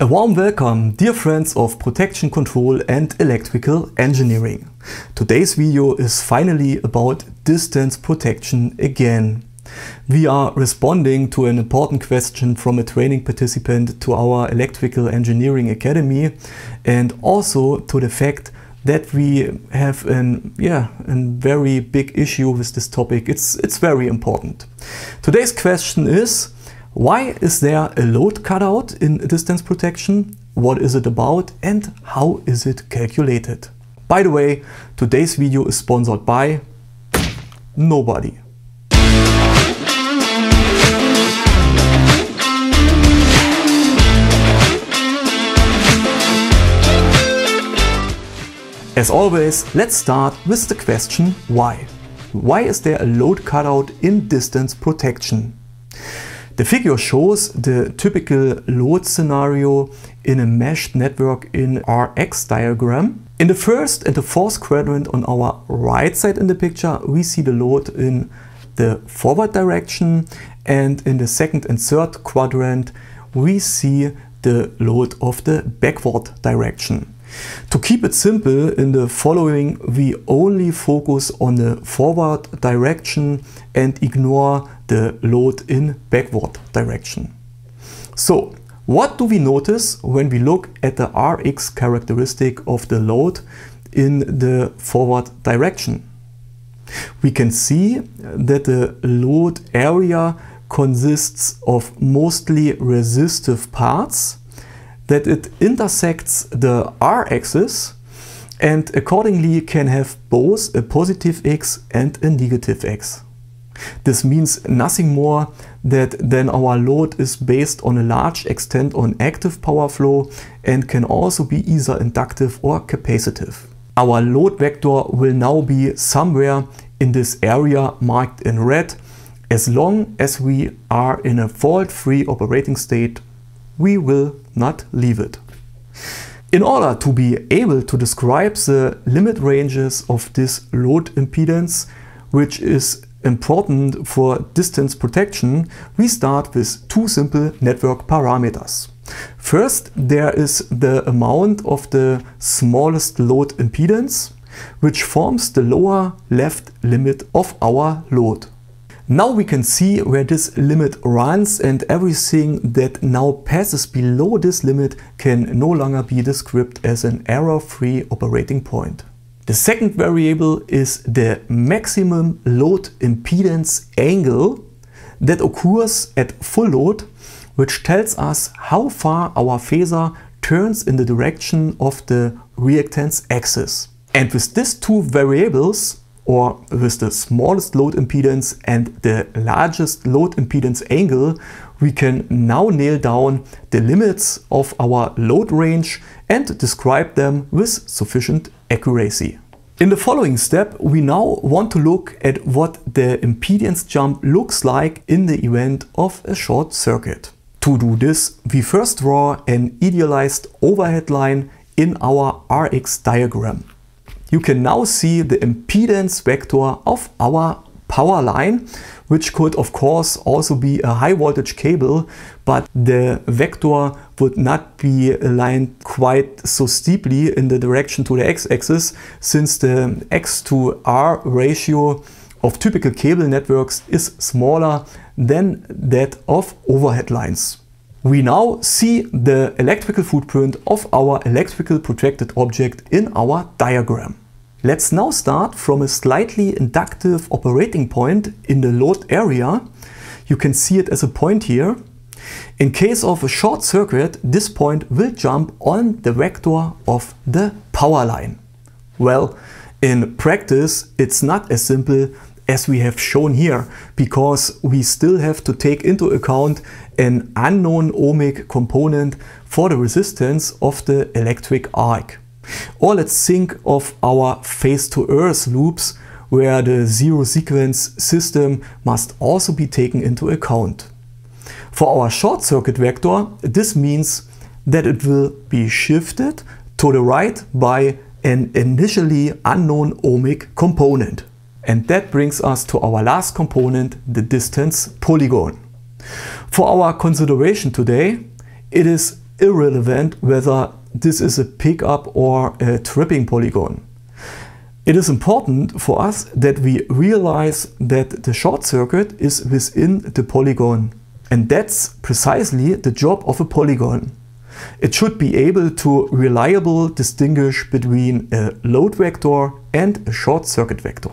A warm welcome, dear friends of protection control and electrical engineering. Today's video is finally about distance protection again. We are responding to an important question from a training participant to our Electrical Engineering Academy and also to the fact that we have an yeah a very big issue with this topic. It's it's very important. Today's question is why is there a load cutout in distance protection? What is it about and how is it calculated? By the way, today's video is sponsored by nobody. As always, let's start with the question why. Why is there a load cutout in distance protection? The figure shows the typical load scenario in a meshed network in RX diagram. In the first and the fourth quadrant on our right side in the picture, we see the load in the forward direction and in the second and third quadrant, we see the load of the backward direction. To keep it simple, in the following we only focus on the forward direction and ignore the load in backward direction. So, what do we notice when we look at the Rx characteristic of the load in the forward direction? We can see that the load area consists of mostly resistive parts that it intersects the r-axis and accordingly can have both a positive x and a negative x. This means nothing more that then our load is based on a large extent on active power flow and can also be either inductive or capacitive. Our load vector will now be somewhere in this area marked in red as long as we are in a fault-free operating state we will not leave it. In order to be able to describe the limit ranges of this load impedance, which is important for distance protection, we start with two simple network parameters. First, there is the amount of the smallest load impedance, which forms the lower left limit of our load. Now we can see where this limit runs and everything that now passes below this limit can no longer be described as an error-free operating point. The second variable is the maximum load impedance angle that occurs at full load, which tells us how far our phasor turns in the direction of the reactance axis. And with these two variables, or with the smallest load impedance and the largest load impedance angle, we can now nail down the limits of our load range and describe them with sufficient accuracy. In the following step, we now want to look at what the impedance jump looks like in the event of a short circuit. To do this, we first draw an idealized overhead line in our RX diagram you can now see the impedance vector of our power line, which could of course also be a high voltage cable, but the vector would not be aligned quite so steeply in the direction to the x-axis since the x to r ratio of typical cable networks is smaller than that of overhead lines. We now see the electrical footprint of our electrical projected object in our diagram. Let's now start from a slightly inductive operating point in the load area. You can see it as a point here. In case of a short circuit, this point will jump on the vector of the power line. Well, in practice, it's not as simple as we have shown here, because we still have to take into account an unknown ohmic component for the resistance of the electric arc. Or let's think of our phase to earth loops where the zero sequence system must also be taken into account. For our short circuit vector, this means that it will be shifted to the right by an initially unknown ohmic component. And that brings us to our last component, the distance polygon. For our consideration today, it is irrelevant whether this is a pickup or a tripping polygon. It is important for us that we realize that the short circuit is within the polygon. And that's precisely the job of a polygon. It should be able to reliably distinguish between a load vector and a short circuit vector.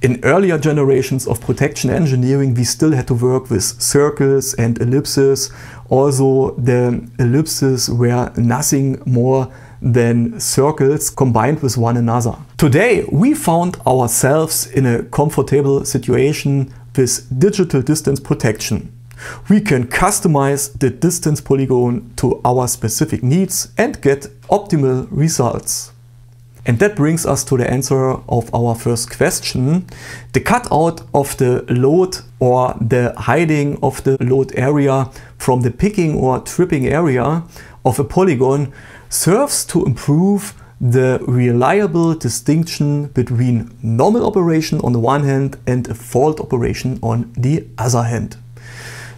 In earlier generations of protection engineering, we still had to work with circles and ellipses. Also, the ellipses were nothing more than circles combined with one another. Today, we found ourselves in a comfortable situation with digital distance protection. We can customize the distance polygon to our specific needs and get optimal results. And that brings us to the answer of our first question. The cutout of the load or the hiding of the load area from the picking or tripping area of a polygon serves to improve the reliable distinction between normal operation on the one hand and a fault operation on the other hand.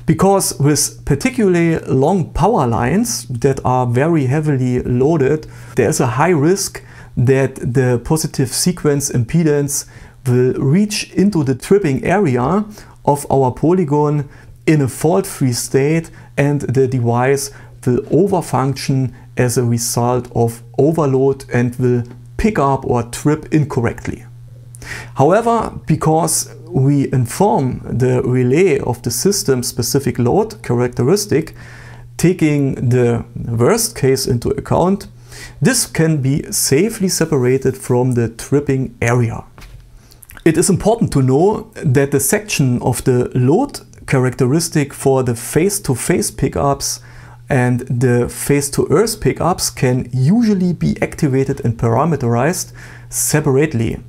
Because with particularly long power lines that are very heavily loaded, there's a high risk that the positive sequence impedance will reach into the tripping area of our polygon in a fault-free state and the device will overfunction as a result of overload and will pick up or trip incorrectly. However, because we inform the relay of the system specific load characteristic, taking the worst case into account, this can be safely separated from the tripping area. It is important to know that the section of the load characteristic for the phase-to-phase -phase pickups and the phase-to-earth pickups can usually be activated and parameterized separately.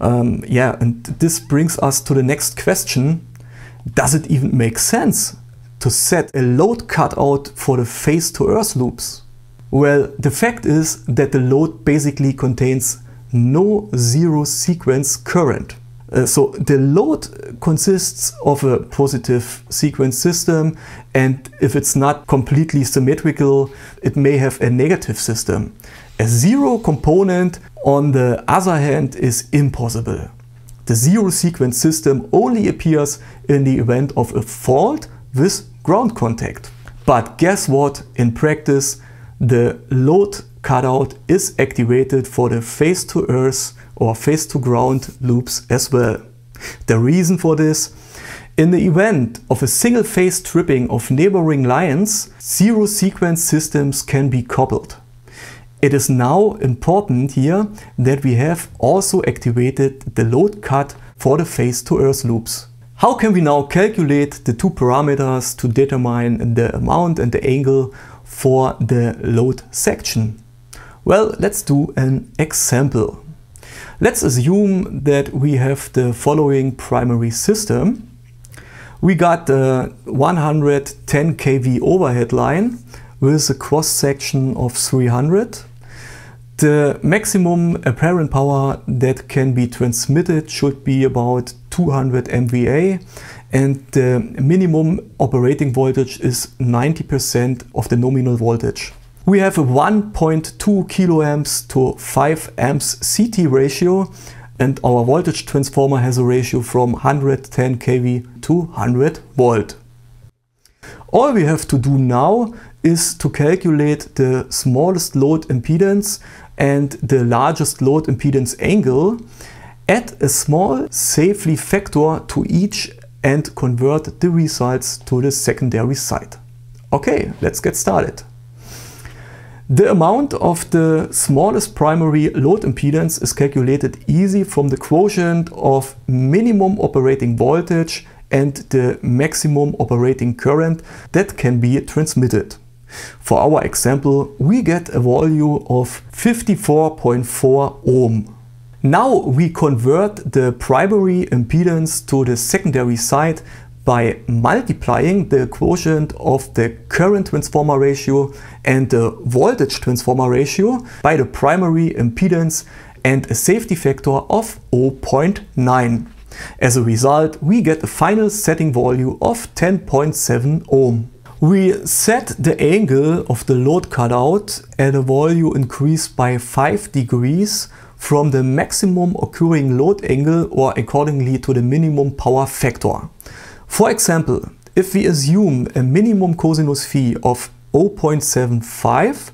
Um, yeah, and this brings us to the next question. Does it even make sense to set a load cutout for the phase-to-earth loops? Well, the fact is that the load basically contains no zero sequence current. Uh, so the load consists of a positive sequence system and if it's not completely symmetrical, it may have a negative system. A zero component on the other hand is impossible. The zero sequence system only appears in the event of a fault with ground contact. But guess what? In practice, the load cutout is activated for the phase to earth or phase to ground loops as well. The reason for this in the event of a single phase tripping of neighboring lines, zero sequence systems can be coupled. It is now important here that we have also activated the load cut for the phase to earth loops. How can we now calculate the two parameters to determine the amount and the angle for the load section? Well, let's do an example. Let's assume that we have the following primary system. We got the 110 kV overhead line with a cross section of 300. The maximum apparent power that can be transmitted should be about 200 MVA and the minimum operating voltage is 90% of the nominal voltage. We have a 1.2 kiloamps to 5 amps CT ratio and our voltage transformer has a ratio from 110 kV to 100 volt. All we have to do now is to calculate the smallest load impedance and the largest load impedance angle, add a small safely factor to each and convert the results to the secondary side. Okay, let's get started. The amount of the smallest primary load impedance is calculated easy from the quotient of minimum operating voltage and the maximum operating current that can be transmitted. For our example, we get a value of 54.4 ohm. Now we convert the primary impedance to the secondary side by multiplying the quotient of the current transformer ratio and the voltage transformer ratio by the primary impedance and a safety factor of 0.9. As a result, we get a final setting value of 10.7 ohm. We set the angle of the load cutout at a value increased by 5 degrees from the maximum occurring load angle or accordingly to the minimum power factor. For example, if we assume a minimum cosinus phi of 0.75,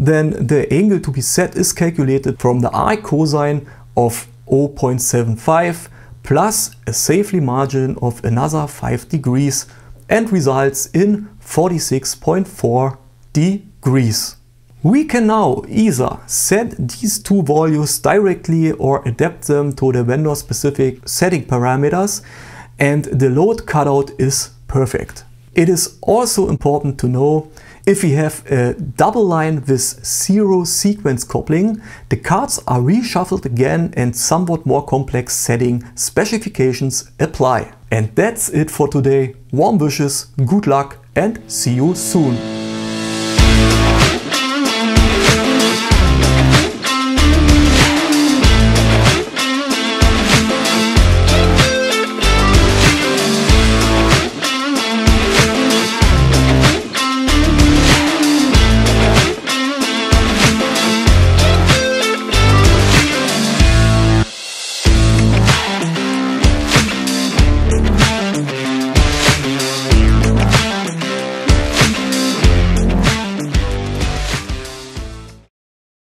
then the angle to be set is calculated from the I cosine of 0.75 plus a safely margin of another 5 degrees and results in 46.4 degrees. We can now either set these two values directly or adapt them to the vendor specific setting parameters and the load cutout is perfect. It is also important to know if we have a double line with zero sequence coupling, the cards are reshuffled again and somewhat more complex setting specifications apply. And that's it for today. Warm wishes, good luck and see you soon.